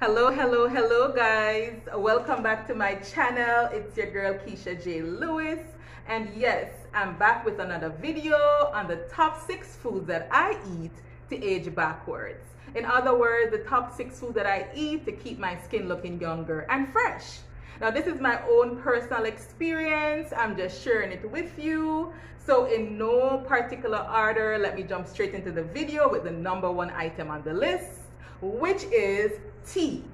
Hello, hello, hello, guys. Welcome back to my channel. It's your girl Keisha J. Lewis. And yes, I'm back with another video on the top six foods that I eat to age backwards. In other words, the top six foods that I eat to keep my skin looking younger and fresh. Now, this is my own personal experience. I'm just sharing it with you. So in no particular order, let me jump straight into the video with the number one item on the list which is tea.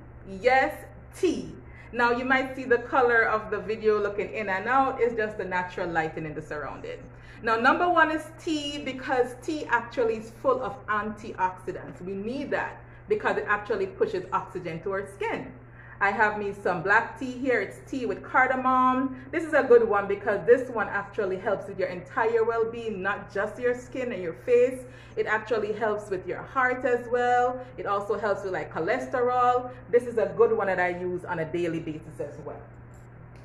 Yes, tea. Now you might see the color of the video looking in and out. It's just the natural lighting in the surrounding. Now number one is tea because tea actually is full of antioxidants. We need that because it actually pushes oxygen to our skin. I have me some black tea here. It's tea with cardamom. This is a good one because this one actually helps with your entire well-being, not just your skin and your face. It actually helps with your heart as well. It also helps with like cholesterol. This is a good one that I use on a daily basis as well.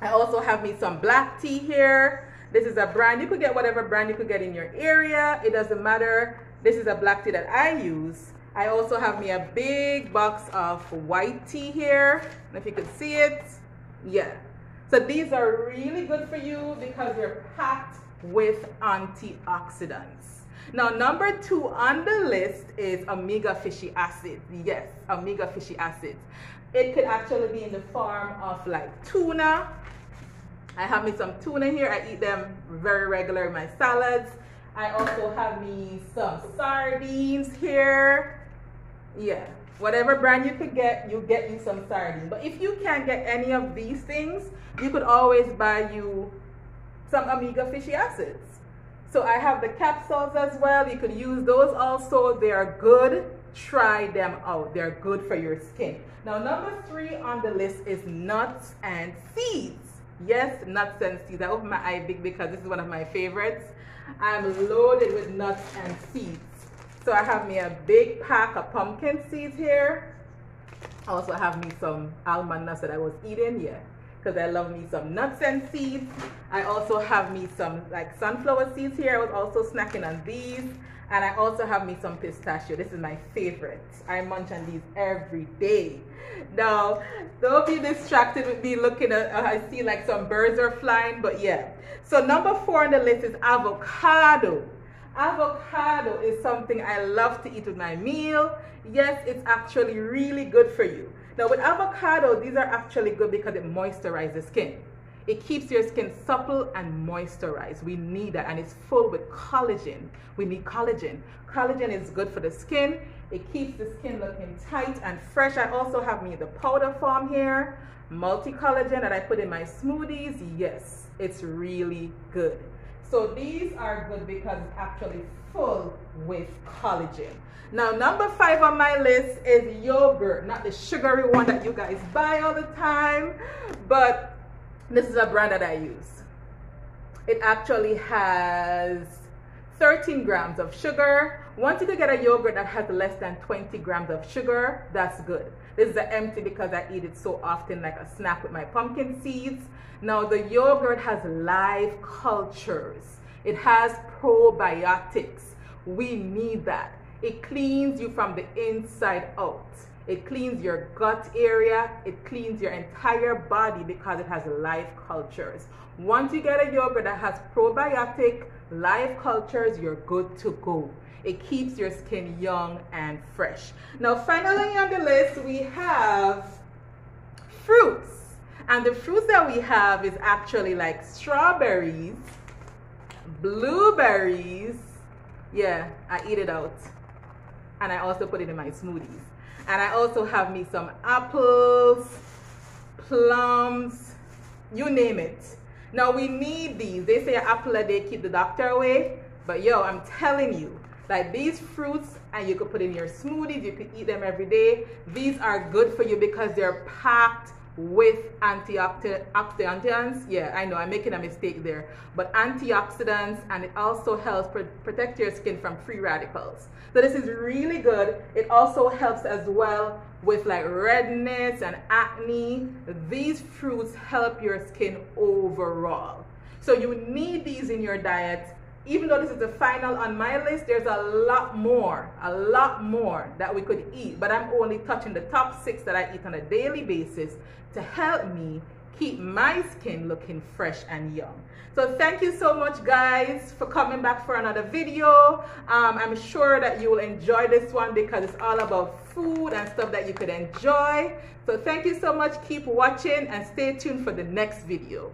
I also have me some black tea here. This is a brand. You could get whatever brand you could get in your area. It doesn't matter. This is a black tea that I use. I also have me a big box of white tea here. If you can see it, yeah. So these are really good for you because they're packed with antioxidants. Now, number two on the list is omega fishy acid. Yes, omega fishy acids. It could actually be in the form of like tuna. I have me some tuna here. I eat them very regular in my salads. I also have me some sardines here. Yeah, whatever brand you could get, you get you some sardines. But if you can't get any of these things, you could always buy you some omega fishy acids. So I have the capsules as well. You could use those also. They are good. Try them out. They're good for your skin. Now, number three on the list is nuts and seeds. Yes, nuts and seeds. I open my eye big because this is one of my favorites. I'm loaded with nuts and seeds. So I have me a big pack of pumpkin seeds here. I also have me some almond nuts that I was eating, yeah, because I love me some nuts and seeds. I also have me some like sunflower seeds here. I was also snacking on these. And I also have me some pistachio. This is my favorite. I munch on these every day. Now, don't be distracted with me looking at, uh, I see like some birds are flying, but yeah. So number four on the list is avocado. Avocado is something I love to eat with my meal. Yes, it's actually really good for you. Now with avocado, these are actually good because it moisturizes the skin. It keeps your skin supple and moisturized. We need that and it's full with collagen. We need collagen. Collagen is good for the skin. It keeps the skin looking tight and fresh. I also have me the powder form here. Multi-collagen that I put in my smoothies. Yes, it's really good. So these are good because it's actually full with collagen. Now, number five on my list is yogurt, not the sugary one that you guys buy all the time, but this is a brand that I use. It actually has 13 grams of sugar. Once you to get a yogurt that has less than 20 grams of sugar, that's good. This is empty because I eat it so often like a snack with my pumpkin seeds. Now the yogurt has live cultures. It has probiotics. We need that. It cleans you from the inside out. It cleans your gut area. It cleans your entire body because it has live cultures. Once you get a yogurt that has probiotic, live cultures, you're good to go. It keeps your skin young and fresh. Now, finally on the list, we have fruits. And the fruits that we have is actually like strawberries, blueberries. Yeah, I eat it out. And I also put it in my smoothies. And I also have me some apples, plums, you name it. Now we need these. They say apple a day keep the doctor away. But yo, I'm telling you, like these fruits and you could put in your smoothies, you could eat them every day. These are good for you because they're packed with antioxidants. Yeah, I know I'm making a mistake there, but antioxidants and it also helps pr protect your skin from free radicals. So this is really good. It also helps as well with like redness and acne. These fruits help your skin overall. So you need these in your diet even though this is the final on my list, there's a lot more, a lot more that we could eat. But I'm only touching the top six that I eat on a daily basis to help me keep my skin looking fresh and young. So thank you so much guys for coming back for another video. Um, I'm sure that you will enjoy this one because it's all about food and stuff that you could enjoy. So thank you so much. Keep watching and stay tuned for the next video.